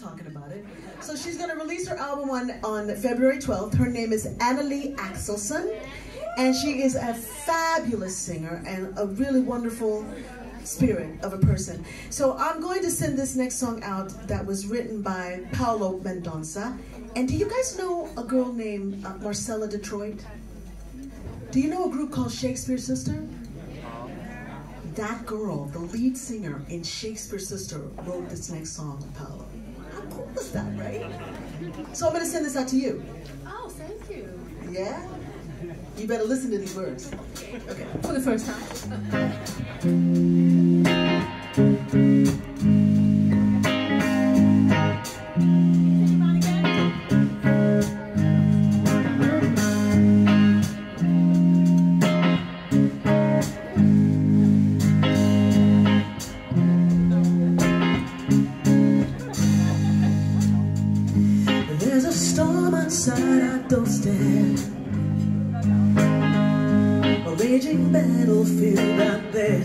talking about it. So she's gonna release her album on, on February 12th. Her name is Anneli Axelsson, and she is a fabulous singer and a really wonderful spirit of a person. So I'm going to send this next song out that was written by Paulo Mendonça. And do you guys know a girl named uh, Marcella Detroit? Do you know a group called Shakespears Sister? That girl, the lead singer in Shakespears Sister, wrote this next song, Paulo. Cool is that, right? So I'm gonna send this out to you. Oh, thank you. Yeah? You better listen to these words. Okay. For the first time. our doorstep A raging battlefield out there.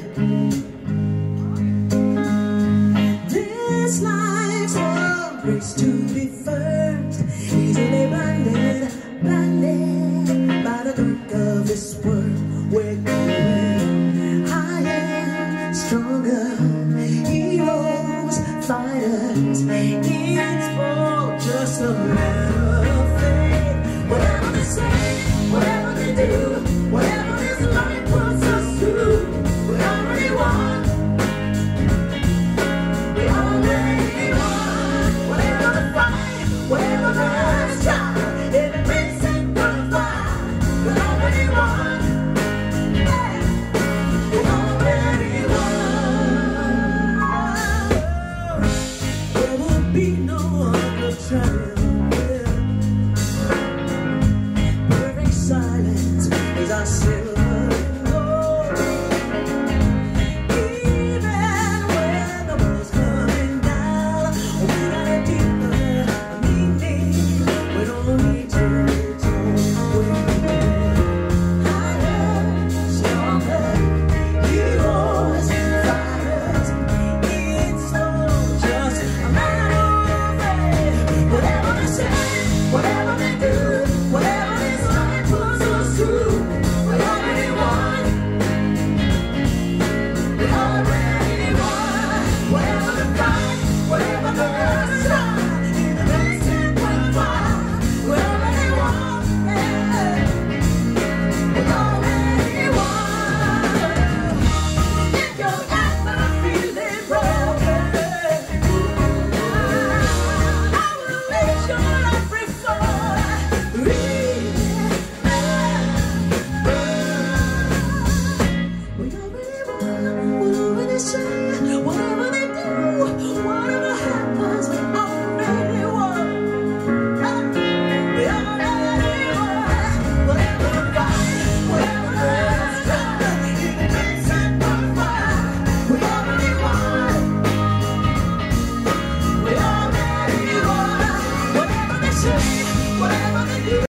This life's a race to be first. Easily blinded, blinded By the dark of this world